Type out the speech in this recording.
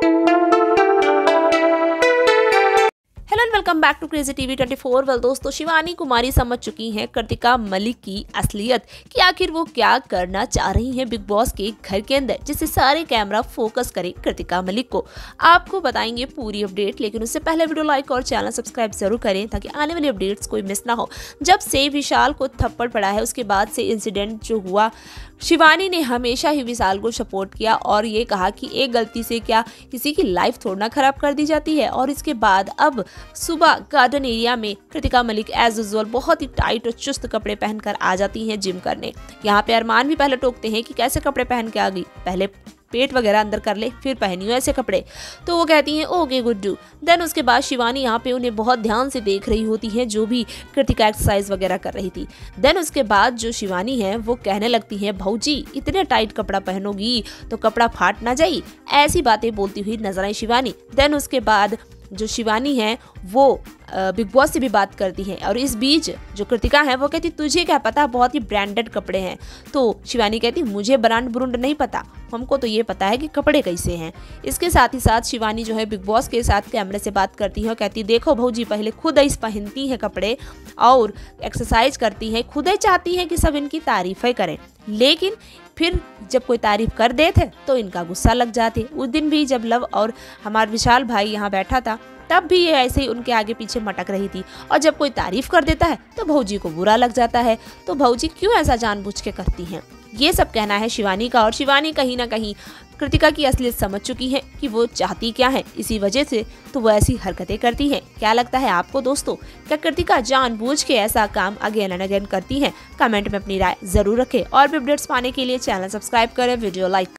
Thank you. Welcome back to crazy TV 24 well दोस्तों, शिवानी कुमारी समझ चुकी हैं कृतिका मलिक की असलियत कि आखिर वो क्या करना चाह रही हैं बिग बॉस के घर के अंदर, जिससे सारे कैमरा फोकस करे कृतिका मलिक को। आपको बताएँगे पूरी अपडेट, लेकिन उससे पहले वीडियो लाइक और चैनल सब्सक्राइब ज़रूर करें ताकि आने वाली अपडेट्स कोई मिस ना हो। जब से विशाल को थप्पड़ पड़ा है, उसके बाद से इंसिडेंट जो हुआ, शिवानी ने हमेशा ही विशाल को सपोर्ट किया और ये कहा कि एक गलती से क्या किसी की लाइफ थोड़ा खराब कर दी जाती है और इसके बाद अब सुबह गार्डन एरिया में कृतिका मलिक एज यूजल बहुत ही टाइट और चुस्त कपड़े पहनकर आ जाती हैं जिम करने। यहाँ पे अरमान भी पहले टोकते हैं कि कैसे कपड़े पहन के आ गई। पहले पेट वगैरह अंदर कर ले, फिर पहनियो ऐसे कपड़े। तो वो कहती हैं, ओके गुड्डू। देन उसके बाद शिवानी यहाँ पे उन्हें बहुत ध्यान से देख रही होती है, जो भी कृतिका एक्सरसाइज वगैरह कर रही थी। देन उसके बाद जो शिवानी है, वो कहने लगती है भाजी इतने टाइट कपड़ा पहनोगी तो कपड़ा फाट ना जाए ऐसी बातें बोलती हुई नज़र आई शिवानी। देन उसके बाद जो शिवानी है, वो बिग बॉस से भी बात करती है। और इस बीच जो कृतिका है, वो कहती, तुझे क्या पता, बहुत ही ब्रांडेड कपड़े हैं। तो शिवानी कहती, मुझे ब्रांड ब्रुंड नहीं पता। हमको तो ये पता है कि कपड़े कैसे हैं। इसके साथ ही साथ शिवानी जो है बिग बॉस के साथ कैमरे से बात करती है और कहती, देखो भाजी, पहले खुद इस पहनती हैं कपड़े और एक्सरसाइज करती हैं। खुद ही चाहती हैं कि सब इनकी तारीफें करें। लेकिन फिर जब कोई तारीफ़ कर देते तो इनका गुस्सा लग जाते। उस दिन भी जब लव और हमारा विशाल भाई यहाँ बैठा था, तब भी ये ऐसे ही उनके आगे पीछे मटक रही थी। और जब कोई तारीफ़ कर देता है तो भौजी को बुरा लग जाता है। तो भौजी क्यों ऐसा जानबूझ के करती हैं? ये सब कहना है शिवानी का और शिवानी कहीं ना कहीं कृतिका की असलियत समझ चुकी है कि वो चाहती क्या है। इसी वजह से तो वो ऐसी हरकतें करती हैं। क्या लगता है आपको दोस्तों, क्या कृतिका जानबूझ के ऐसा काम अगेन एंड अगेन करती हैं? कमेंट में अपनी राय ज़रूर रखें और भी अपडेट्स पाने के लिए चैनल सब्सक्राइब करें, वीडियो लाइक